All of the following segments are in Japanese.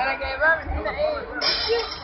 انا جايباها من هنا ايه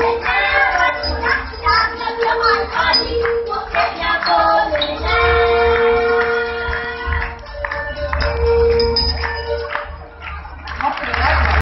Okay.